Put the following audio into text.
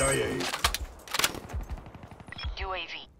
herói aí. Do AV.